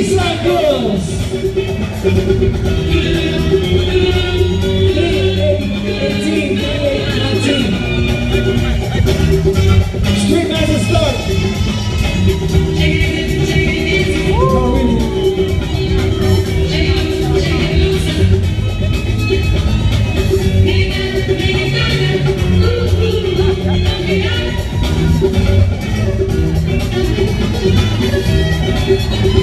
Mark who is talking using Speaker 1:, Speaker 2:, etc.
Speaker 1: Mis.